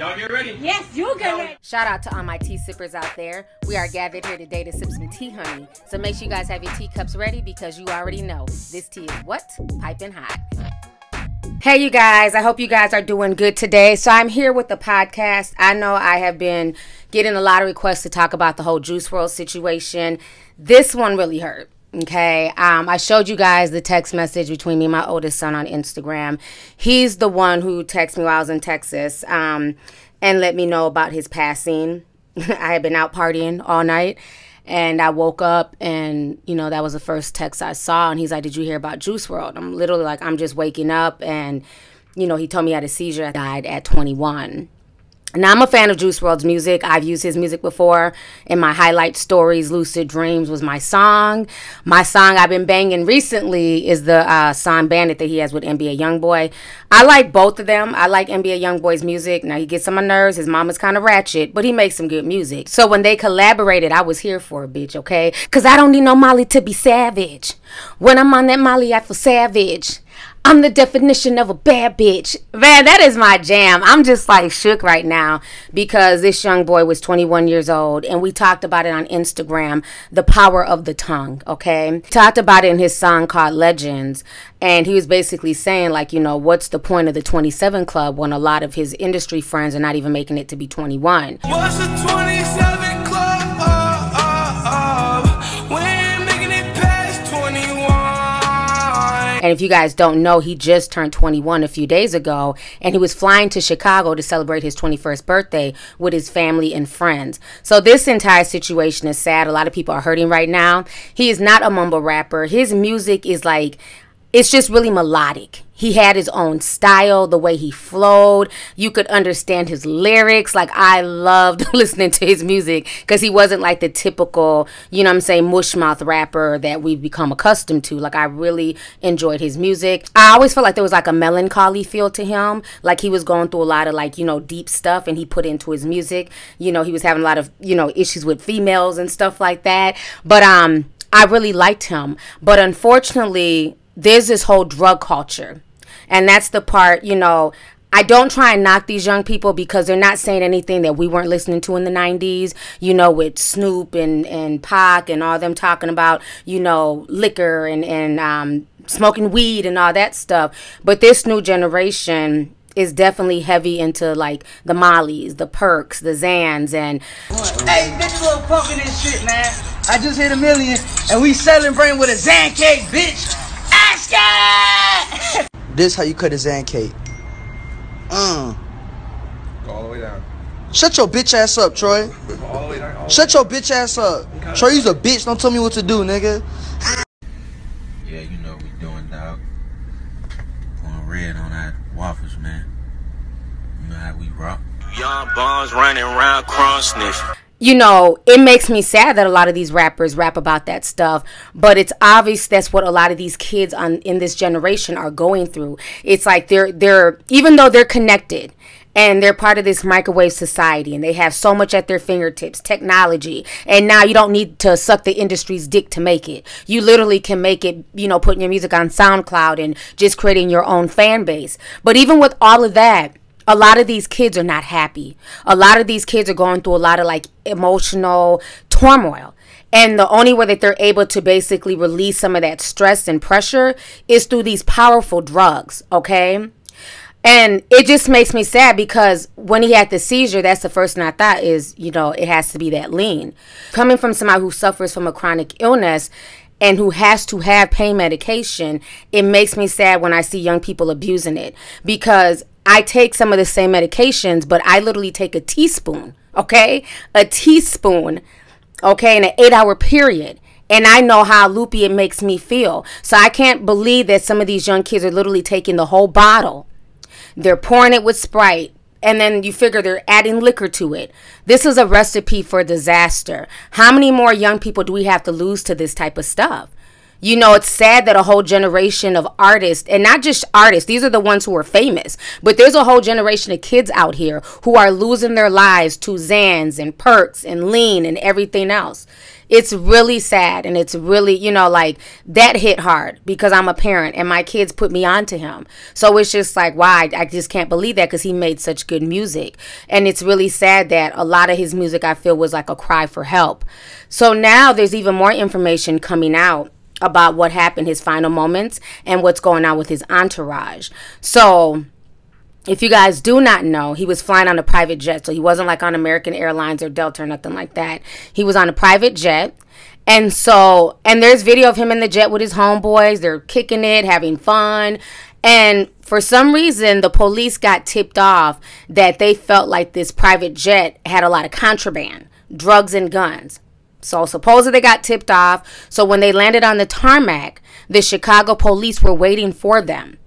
Y'all get ready. Yes, you get ready. Shout out to all my tea sippers out there. We are gathered here today to sip some tea, honey. So make sure you guys have your teacups ready because you already know this tea is what? Piping hot. Hey, you guys. I hope you guys are doing good today. So I'm here with the podcast. I know I have been getting a lot of requests to talk about the whole Juice WRLD situation. This one really hurt. Okay. Um, I showed you guys the text message between me and my oldest son on Instagram. He's the one who texted me while I was in Texas um, and let me know about his passing. I had been out partying all night and I woke up and, you know, that was the first text I saw. And he's like, Did you hear about Juice WRLD? I'm literally like, I'm just waking up. And, you know, he told me he had a seizure. I died at 21. Now, I'm a fan of Juice WRLD's music. I've used his music before in my highlight stories. Lucid Dreams was my song. My song I've been banging recently is the uh, song Bandit that he has with NBA Youngboy. I like both of them. I like NBA Youngboy's music. Now, he gets on my nerves. His mom is kind of ratchet, but he makes some good music. So when they collaborated, I was here for a bitch, okay? Because I don't need no Molly to be savage. When I'm on that Molly, I feel savage. I'm the definition of a bad bitch. Man, that is my jam. I'm just like shook right now because this young boy was 21 years old and we talked about it on Instagram, the power of the tongue, okay? Talked about it in his song called Legends and he was basically saying like, you know, what's the point of the 27 club when a lot of his industry friends are not even making it to be 21? And if you guys don't know, he just turned 21 a few days ago, and he was flying to Chicago to celebrate his 21st birthday with his family and friends. So this entire situation is sad. A lot of people are hurting right now. He is not a mumble rapper. His music is like it's just really melodic. He had his own style, the way he flowed. You could understand his lyrics. Like, I loved listening to his music because he wasn't like the typical, you know I'm saying, mushmouth rapper that we've become accustomed to. Like, I really enjoyed his music. I always felt like there was like a melancholy feel to him. Like, he was going through a lot of like, you know, deep stuff and he put into his music. You know, he was having a lot of, you know, issues with females and stuff like that. But, um, I really liked him. But unfortunately, there's this whole drug culture. And that's the part, you know, I don't try and knock these young people because they're not saying anything that we weren't listening to in the 90s, you know, with Snoop and, and Pac and all them talking about, you know, liquor and, and um, smoking weed and all that stuff. But this new generation is definitely heavy into like the mollies, the perks, the Xans, and Hey, bitch, little pumping this shit, man. I just hit a million, and we celebrating with a Xan cake, bitch. Ask! This how you cut a Xan cake. Mm. Go all the way down. Shut your bitch ass up, Troy. Go all the way down. Shut your bitch ass up. Troy, you's a bitch. Don't tell me what to do, nigga. Yeah, you know what we doing, dog. Going red on that waffles, man. You know how we rock. Young bombs running around crumb sniffing. You know, it makes me sad that a lot of these rappers rap about that stuff, but it's obvious that's what a lot of these kids on in this generation are going through. It's like they're they're even though they're connected and they're part of this microwave society and they have so much at their fingertips, technology, and now you don't need to suck the industry's dick to make it. You literally can make it, you know, putting your music on SoundCloud and just creating your own fan base. But even with all of that, a lot of these kids are not happy. A lot of these kids are going through a lot of like emotional turmoil. And the only way that they're able to basically release some of that stress and pressure is through these powerful drugs, okay? And it just makes me sad because when he had the seizure, that's the first thing I thought is, you know, it has to be that lean. Coming from somebody who suffers from a chronic illness and who has to have pain medication, it makes me sad when I see young people abusing it because I take some of the same medications, but I literally take a teaspoon, okay? A teaspoon, okay, in an eight hour period. And I know how loopy it makes me feel. So I can't believe that some of these young kids are literally taking the whole bottle. They're pouring it with Sprite. And then you figure they're adding liquor to it. This is a recipe for disaster. How many more young people do we have to lose to this type of stuff? You know, it's sad that a whole generation of artists, and not just artists, these are the ones who are famous, but there's a whole generation of kids out here who are losing their lives to Xans and Perks and Lean and everything else. It's really sad and it's really, you know, like that hit hard because I'm a parent and my kids put me onto him. So it's just like, why? I just can't believe that because he made such good music. And it's really sad that a lot of his music I feel was like a cry for help. So now there's even more information coming out about what happened, his final moments, and what's going on with his entourage. So if you guys do not know, he was flying on a private jet. So he wasn't like on American Airlines or Delta or nothing like that. He was on a private jet. And so, and there's video of him in the jet with his homeboys. They're kicking it, having fun. And for some reason, the police got tipped off that they felt like this private jet had a lot of contraband, drugs, and guns. So supposedly they got tipped off. So when they landed on the tarmac, the Chicago police were waiting for them.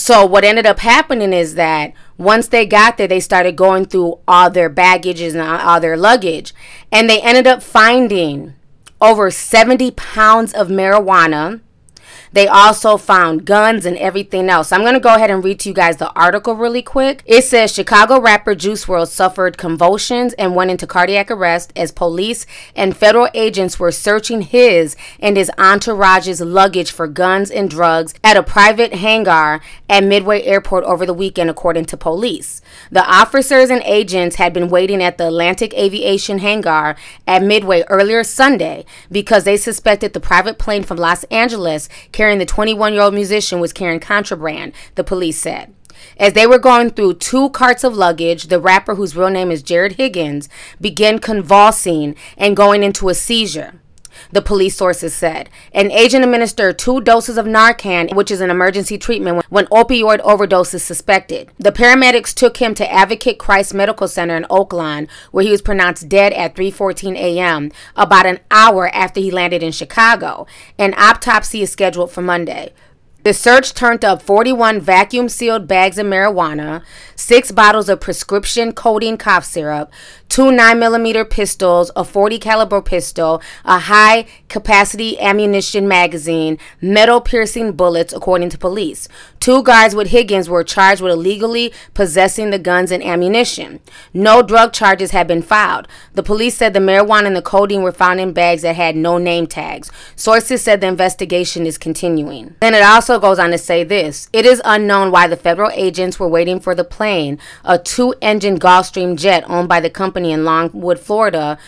So what ended up happening is that once they got there, they started going through all their baggages and all their luggage, and they ended up finding over 70 pounds of marijuana. They also found guns and everything else. I'm going to go ahead and read to you guys the article really quick. It says Chicago rapper Juice WRLD suffered convulsions and went into cardiac arrest as police and federal agents were searching his and his entourage's luggage for guns and drugs at a private hangar at Midway Airport over the weekend, according to police. The officers and agents had been waiting at the Atlantic Aviation hangar at Midway earlier Sunday because they suspected the private plane from Los Angeles carrying the 21 year old musician was carrying contraband, the police said. As they were going through two carts of luggage, the rapper, whose real name is Jared Higgins, began convulsing and going into a seizure the police sources said. An agent administered two doses of Narcan, which is an emergency treatment when opioid overdose is suspected. The paramedics took him to Advocate Christ Medical Center in Oak Lawn, where he was pronounced dead at 3:14 a.m., about an hour after he landed in Chicago. An autopsy is scheduled for Monday. The search turned up 41 vacuum sealed bags of marijuana, six bottles of prescription codeine cough syrup, two 9mm pistols, a 40 caliber pistol, a high capacity ammunition magazine, metal piercing bullets, according to police. Two guards with Higgins were charged with illegally possessing the guns and ammunition. No drug charges had been filed. The police said the marijuana and the codeine were found in bags that had no name tags. Sources said the investigation is continuing. Then it also goes on to say this It is unknown why the federal agents were waiting for the plane, a two engine Gulfstream jet owned by the company in Longwood, Florida,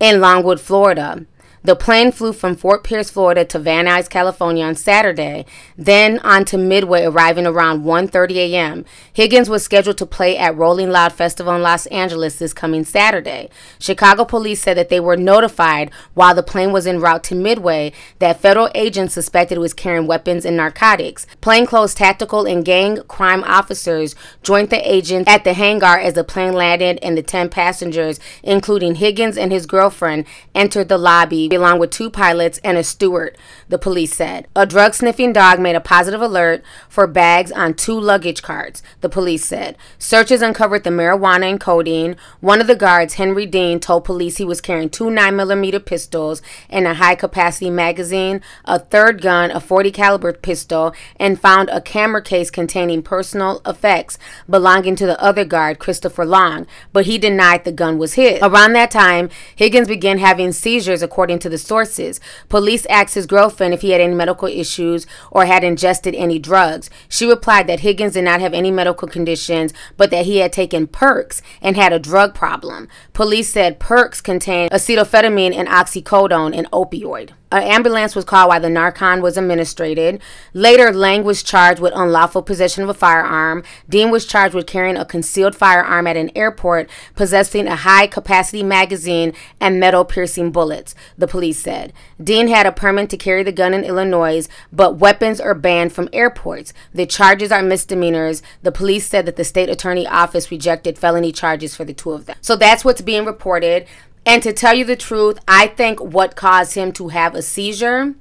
in Longwood, Florida. The plane flew from Fort Pierce, Florida to Van Nuys, California on Saturday, then on to Midway arriving around 1:30 a.m. Higgins was scheduled to play at Rolling Loud Festival in Los Angeles this coming Saturday. Chicago police said that they were notified while the plane was en route to Midway that federal agents suspected it was carrying weapons and narcotics. Plainclothes tactical and gang crime officers joined the agents at the hangar as the plane landed and the 10 passengers, including Higgins and his girlfriend, entered the lobby along with two pilots and a steward, the police said. A drug sniffing dog made a positive alert for bags on two luggage carts, the police said. Searches uncovered the marijuana and codeine. One of the guards, Henry Dean, told police he was carrying two 9mm pistols and a high capacity magazine, a third gun, a 40 caliber pistol, and found a camera case containing personal effects belonging to the other guard, Christopher Long, but he denied the gun was his. Around that time, Higgins began having seizures according to to the sources. Police asked his girlfriend if he had any medical issues or had ingested any drugs. She replied that Higgins did not have any medical conditions, but that he had taken perks and had a drug problem. Police said perks contained acetylphenamine and oxycodone, an opioid. An ambulance was called while the Narcan was administered. Later, Lang was charged with unlawful possession of a firearm. Dean was charged with carrying a concealed firearm at an airport, possessing a high capacity magazine, and metal piercing bullets, the police said. Dean had a permit to carry the gun in Illinois, but weapons are banned from airports. The charges are misdemeanors. The police said that the state attorney office rejected felony charges for the two of them. So that's what's being reported. And to tell you the truth, I think what caused him to have a seizure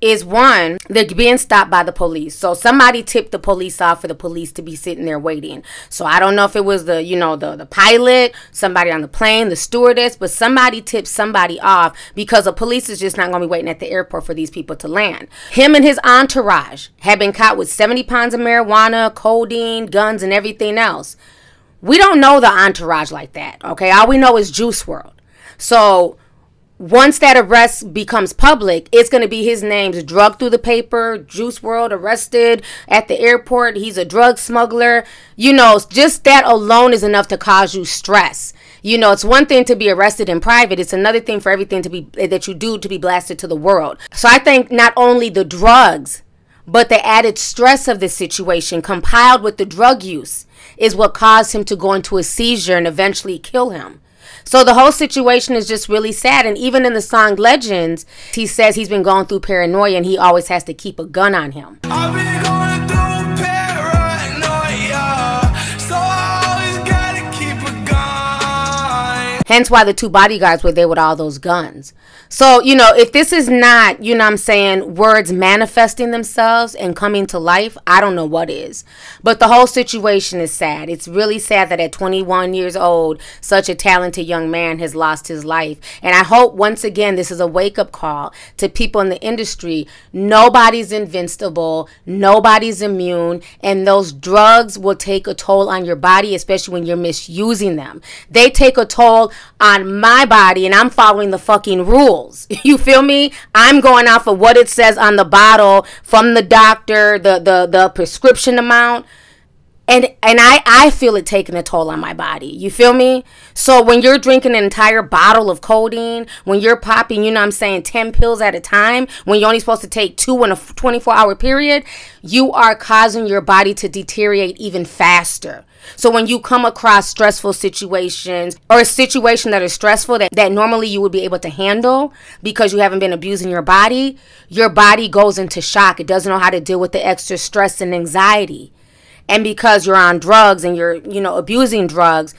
is one, they're being stopped by the police. So somebody tipped the police off for the police to be sitting there waiting. So I don't know if it was the, you know, the, the pilot, somebody on the plane, the stewardess, but somebody tipped somebody off because the police is just not going to be waiting at the airport for these people to land. Him and his entourage had been caught with 70 pounds of marijuana, codeine, guns, and everything else. We don't know the entourage like that, okay? All we know is Juice WRLD. So once that arrest becomes public, it's going to be his name's drug through the paper. Juice WRLD arrested at the airport. He's a drug smuggler. You know, just that alone is enough to cause you stress. You know, it's one thing to be arrested in private. It's another thing for everything to be eh, that you do to be blasted to the world. So I think not only the drugs, but the added stress of the situation compiled with the drug use is what caused him to go into a seizure and eventually kill him. So the whole situation is just really sad. And even in the song Legends, he says he's been going through paranoia and he always has to keep a gun on him. Hence why the two bodyguards were there with all those guns. So, you know, if this is not, you know I'm saying, words manifesting themselves and coming to life, I don't know what is. But the whole situation is sad. It's really sad that at 21 years old, such a talented young man has lost his life. And I hope once again this is a wake up call to people in the industry. Nobody's invincible, nobody's immune, and those drugs will take a toll on your body, especially when you're misusing them. They take a toll on my body, and I'm following the fucking rules. You feel me? I'm going off of what it says on the bottle from the doctor, the the the prescription amount. And and I I feel it taking a toll on my body. You feel me? So when you're drinking an entire bottle of codeine, when you're popping, you know I'm saying, 10 pills at a time, when you're only supposed to take two in a 24-hour period, you are causing your body to deteriorate even faster. So when you come across stressful situations or a situation that is stressful that, that normally you would be able to handle because you haven't been abusing your body, your body goes into shock. It doesn't know how to deal with the extra stress and anxiety. And because you're on drugs and you're, you know, abusing drugs,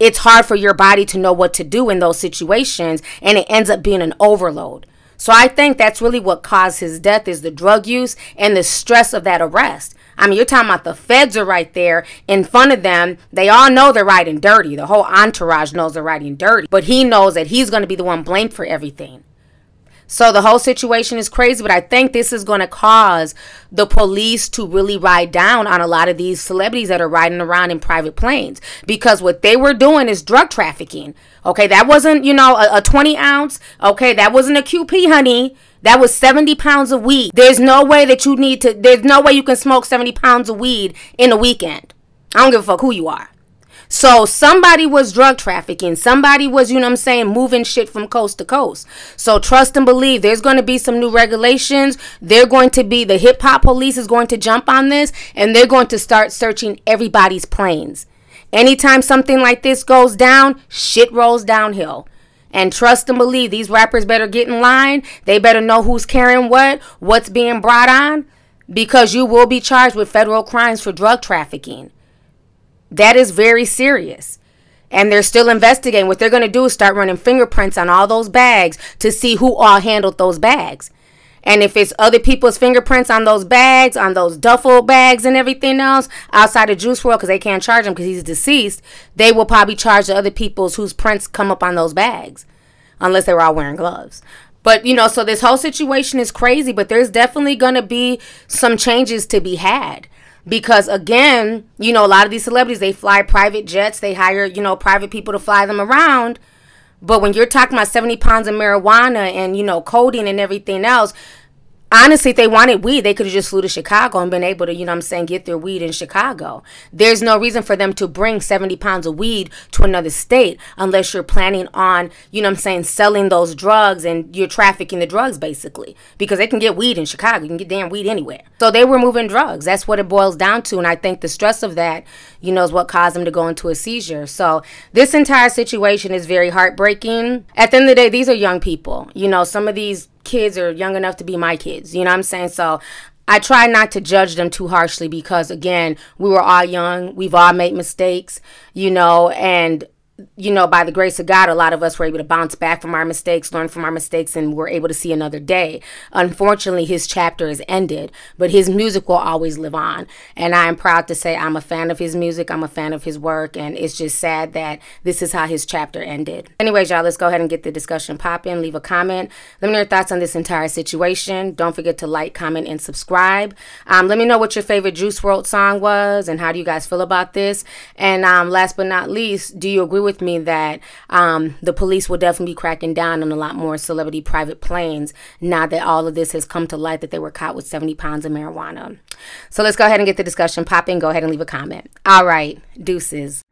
it's hard for your body to know what to do in those situations and it ends up being an overload. So I think that's really what caused his death is the drug use and the stress of that arrest. I mean, you're talking about the feds are right there in front of them. They all know they're riding dirty. The whole entourage knows they're riding dirty. But he knows that he's going to be the one blamed for everything. So the whole situation is crazy, but I think this is going to cause the police to really ride down on a lot of these celebrities that are riding around in private planes because what they were doing is drug trafficking. Okay, that wasn't, you know, a, a 20 ounce. Okay, that wasn't a QP, honey. That was 70 pounds of weed. There's no way that you need to, there's no way you can smoke 70 pounds of weed in a weekend. I don't give a fuck who you are. So somebody was drug trafficking. Somebody was, you know I'm saying, moving shit from coast to coast. So trust and believe there's going to be some new regulations. They're going to be, the hip hop police is going to jump on this and they're going to start searching everybody's planes. Anytime something like this goes down, shit rolls downhill. And trust and believe these rappers better get in line. They better know who's carrying what, what's being brought on, because you will be charged with federal crimes for drug trafficking. That is very serious. And they're still investigating. What they're going to do is start running fingerprints on all those bags to see who all handled those bags. And if it's other people's fingerprints on those bags, on those duffel bags and everything else outside of Juice WRLD, because they can't charge him because he's deceased, they will probably charge the other people's whose prints come up on those bags, unless they were all wearing gloves. But you know, so this whole situation is crazy, but there's definitely going to be some changes to be had because again, you know, a lot of these celebrities they fly private jets, they hire, you know, private people to fly them around. But when you're talking about 70 pounds of marijuana and, you know, codeine and everything else, honestly, if they wanted weed, they could have just flew to Chicago and been able to, you know I'm saying, get their weed in Chicago. There's no reason for them to bring 70 pounds of weed to another state unless you're planning on, you know I'm saying, selling those drugs and you're trafficking the drugs basically. Because they can get weed in Chicago. You can get damn weed anywhere. So they were moving drugs. That's what it boils down to. And I think the stress of that, you know, is what caused them to go into a seizure. So this entire situation is very heartbreaking. At the end of the day, these are young people. You know, some of these kids are young enough to be my kids. You know what I'm saying? So I try not to judge them too harshly because again, we were all young. We've all made mistakes, you know, and you know, by the grace of God, a lot of us were able to bounce back from our mistakes, learn from our mistakes, and we're able to see another day. Unfortunately, his chapter is ended, but his music will always live on. And I am proud to say I'm a fan of his music, I'm a fan of his work, and it's just sad that this is how his chapter ended. Anyways, y'all, let's go ahead and get the discussion popping. Leave a comment. Let me know your thoughts on this entire situation. Don't forget to like, comment, and subscribe. Um, let me know what your favorite Juice WRLD song was and how do you guys feel about this. And um, last but not least, do you agree with with me that um, the police will definitely be cracking down on a lot more celebrity private planes now that all of this has come to light that they were caught with 70 pounds of marijuana. So let's go ahead and get the discussion popping. Go ahead and leave a comment. All right, deuces.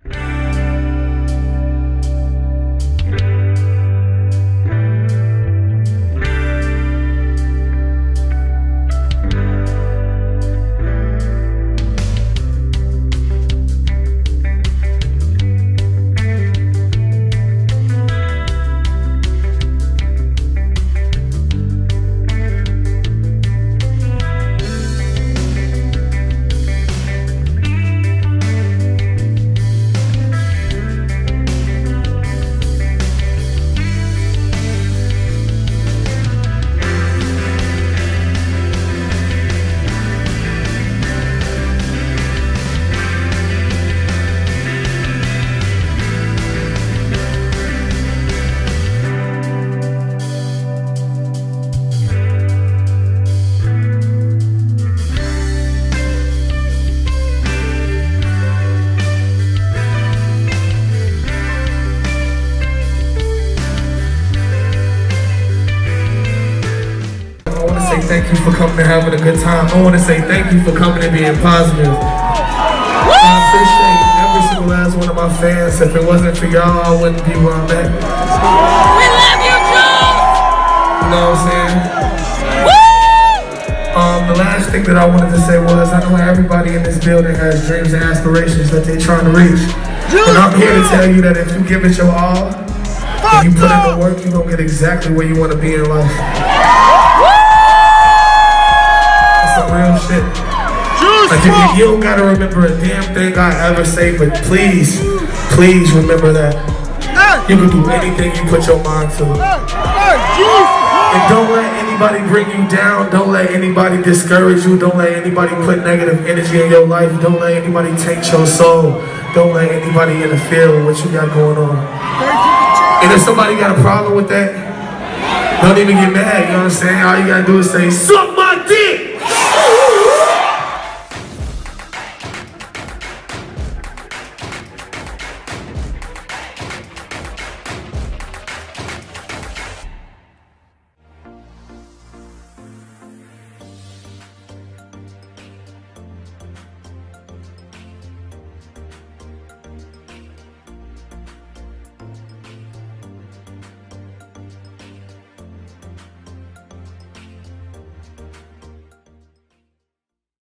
Thank you for coming and having a good time. I want to say thank you for coming and being positive. I appreciate every single last one of my fans. If it wasn't for y'all, I wouldn't be where I'm at. We love you, Joe! You know what I'm saying? Um, the last thing that I wanted to say was I know everybody in this building has dreams and aspirations that they're trying to reach. And I'm here to tell you that if you give it your all, and you put in the work, you're going to get exactly where you want to be in life. Real shit. Like you, you don't gotta remember a damn thing I ever say, but please, please remember that. You can do anything you put your mind to. And don't let anybody bring you down. Don't let anybody discourage you. Don't let anybody put negative energy in your life. Don't let anybody taint your soul. Don't let anybody interfere with what you got going on. And if somebody got a problem with that, don't even get mad. You know what I'm saying? All you gotta do is say, suck my dick!